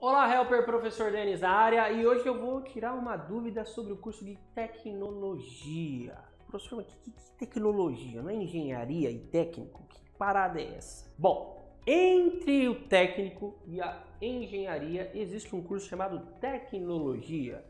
Olá, Helper, professor Denis na área e hoje eu vou tirar uma dúvida sobre o curso de tecnologia. Professor, que, que, que tecnologia? Não é engenharia e técnico? Que parada é essa? Bom, entre o técnico e a engenharia existe um curso chamado tecnologia.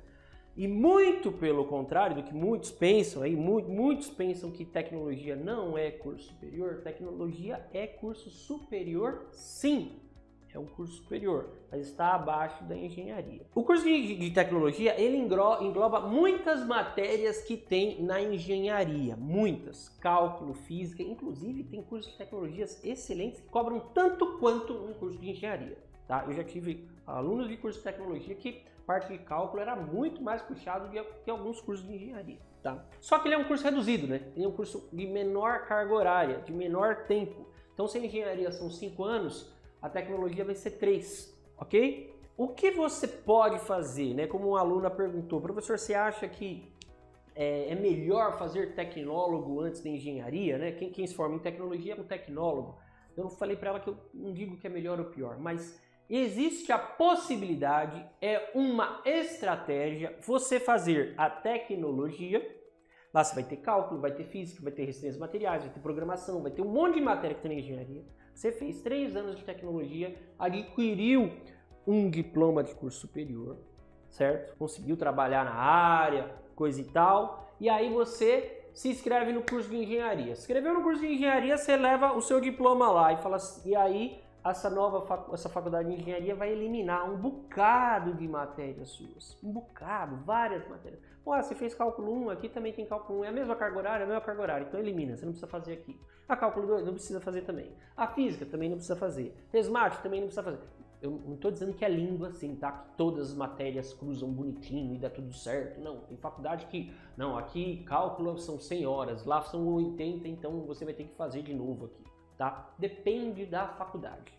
E muito pelo contrário do que muitos pensam aí, muitos pensam que tecnologia não é curso superior, tecnologia é curso superior sim é um curso superior, mas está abaixo da engenharia. O curso de, de tecnologia ele engloba muitas matérias que tem na engenharia, muitas, cálculo, física, inclusive tem cursos de tecnologias excelentes que cobram tanto quanto um curso de engenharia. Tá? Eu já tive alunos de curso de tecnologia que parte de cálculo era muito mais puxado do que alguns cursos de engenharia. Tá? Só que ele é um curso reduzido, né? Ele é um curso de menor carga horária, de menor tempo. Então, se a engenharia são cinco anos, a tecnologia vai ser 3, ok? O que você pode fazer, né? Como uma aluna perguntou, professor, você acha que é, é melhor fazer tecnólogo antes da engenharia, né? Quem, quem se forma em tecnologia é um tecnólogo. Eu não falei para ela que eu não digo que é melhor ou pior, mas existe a possibilidade, é uma estratégia, você fazer a tecnologia, lá você vai ter cálculo, vai ter física, vai ter resistência materiais, vai ter programação, vai ter um monte de matéria que tem na engenharia. Você fez três anos de tecnologia, adquiriu um diploma de curso superior, certo? Conseguiu trabalhar na área, coisa e tal, e aí você se inscreve no curso de engenharia. Se inscreveu no curso de engenharia, você leva o seu diploma lá e fala e aí essa nova fac, essa faculdade de engenharia vai eliminar um bocado de matérias suas. Um bocado, várias matérias. Pô, você fez cálculo 1, aqui também tem cálculo 1, é a mesma carga horária, é a mesma carga horária, então elimina, você não precisa fazer aqui. A cálculo 2 não precisa fazer também. A física também não precisa fazer. Resmate também não precisa fazer. Eu não estou dizendo que é língua assim, tá? Que todas as matérias cruzam bonitinho e dá tudo certo. Não, tem faculdade que, não, aqui cálculo são 100 horas, lá são 80, então você vai ter que fazer de novo aqui tá? Depende da faculdade,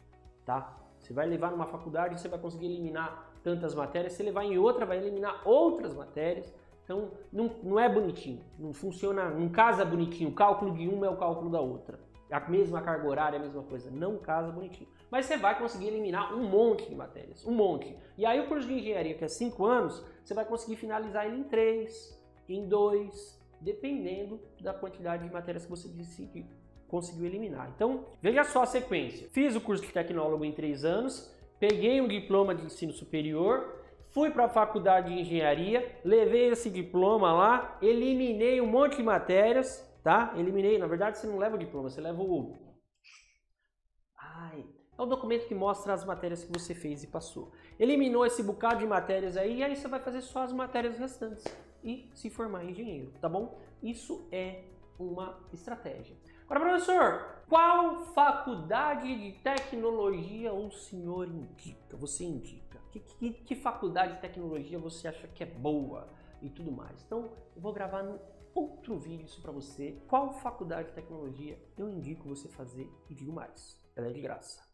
tá? Você vai levar numa faculdade, você vai conseguir eliminar tantas matérias, se levar em outra, vai eliminar outras matérias. Então, não, não é bonitinho, não funciona, não casa bonitinho. O cálculo de uma é o cálculo da outra. A mesma carga horária, a mesma coisa, não casa bonitinho. Mas você vai conseguir eliminar um monte de matérias, um monte. E aí o curso de engenharia, que é 5 anos, você vai conseguir finalizar ele em 3, em 2, dependendo da quantidade de matérias que você decidir conseguiu eliminar. Então, veja só a sequência. Fiz o curso de tecnólogo em três anos, peguei um diploma de ensino superior, fui para a faculdade de engenharia, levei esse diploma lá, eliminei um monte de matérias, tá? Eliminei, na verdade você não leva o diploma, você leva o... Ai, é o documento que mostra as matérias que você fez e passou. Eliminou esse bocado de matérias aí, e aí você vai fazer só as matérias restantes e se formar engenheiro, tá bom? Isso é uma estratégia. Agora, professor, qual faculdade de tecnologia o senhor indica? Você indica? Que, que, que faculdade de tecnologia você acha que é boa e tudo mais? Então, eu vou gravar no outro vídeo isso para você. Qual faculdade de tecnologia eu indico você fazer e digo mais, ela é de graça.